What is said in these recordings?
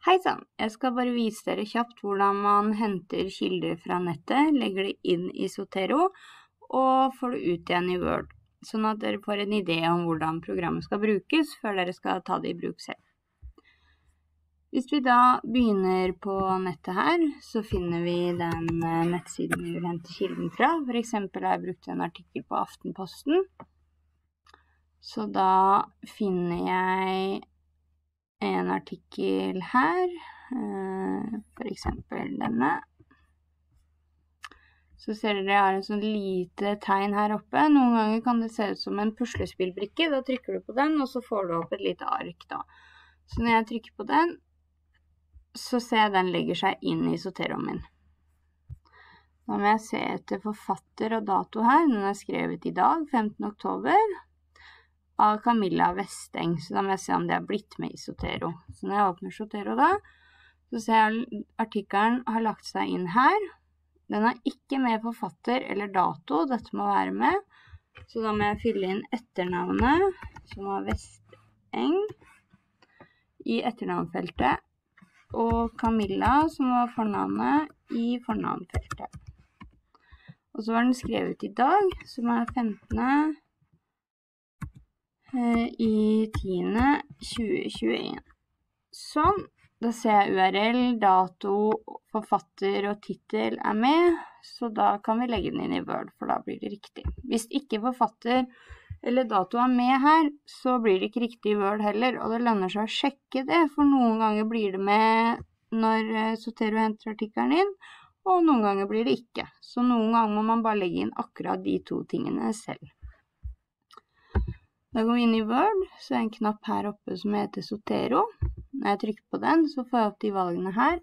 Hei sann, jeg skal bare vise dere kjapt hvordan man henter kilder fra nettet, legger det inn i Sotero og får det ut igjen i Word, sånn at dere får en idé om hvordan programmet skal brukes før dere skal ta det i bruk selv. Hvis vi da begynner på nettet her, så finner vi den eh, nettsiden vi vil hente kilden fra. For eksempel har jeg brukt en artikkel på Aftenposten. Så da finner jeg en artikkel her, f.eks. for eksempel denne. Så ser dere jeg har en sånn lite tegn her oppe. Noen ganger kan det se ut som en puslespillbrikke. Da trykker du på den, og så får du opp et lite ark da. Så når jeg trykker på den, så ser jeg den legger seg inn i sorteroen min. Da må jeg se etter forfatter og dato her. Den er skrevet i dag, 15. oktober, av Camilla Vesteng. Så da må jeg se om det er blitt med i Sotero. Så når jeg åpner Sotero da, så ser jeg artikkelen har lagt seg inn her. Den er ikke med forfatter eller dato, dette må være med. Så da må jeg fylle inn etternavnet, som var Vesteng, i etternavnfeltet og Camilla, som var fornavnet, i fornavnfeltet. Og så var den skrevet i dag, som er 15. Eh, i 10. 2021. Sånn. Da ser jeg URL, dato, forfatter og tittel er med, så da kan vi legge den inn i Word, for da blir det riktig. Hvis ikke forfatter eller dato er med her, så blir det ikke riktig i Word heller, og det lønner seg å sjekke det, for noen ganger blir det med når eh, Sotero henter artikkelen inn, og noen ganger blir det ikke. Så noen ganger må man bare legge inn akkurat de to tingene selv. Da går vi inn i Word, så er det en knapp her oppe som heter Sotero. Når jeg trykker på den, så får jeg opp de valgene her.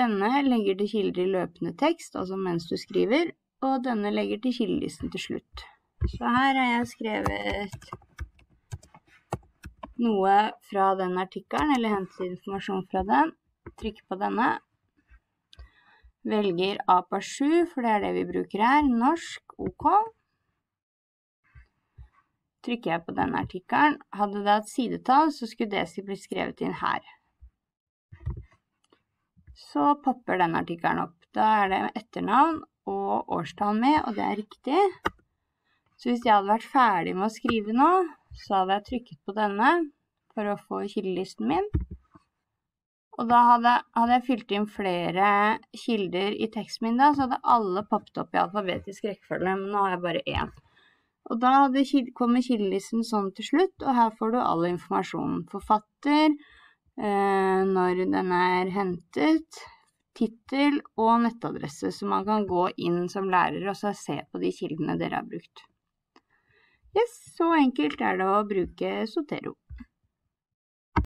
Denne legger til kilder i løpende tekst, altså mens du skriver, og denne legger til kildelisten til slutt. Så her har jeg skrevet noe fra den artikkelen, eller hentet informasjon fra den. Trykker på denne. Velger APA 7, for det er det vi bruker her. Norsk, OK. Trykker jeg på denne artikkelen. Hadde det hatt sidetall, så skulle det bli skrevet inn her. Så popper denne artikkelen opp. Da er det etternavn og årstall med, og det er riktig. Så hvis jeg hadde vært ferdig med å skrive nå, så hadde jeg trykket på denne for å få kildelisten min. Og da hadde, hadde, jeg fylt inn flere kilder i teksten min da, så hadde alle poppet opp i alfabetisk rekkefølge, men nå har jeg bare én. Og da kommer kildelisten sånn til slutt, og her får du all informasjonen. Forfatter, eh, når den er hentet, tittel og nettadresse, så man kan gå inn som lærer og se på de kildene dere har brukt. Yes, så enkelt er det å bruke Sotero.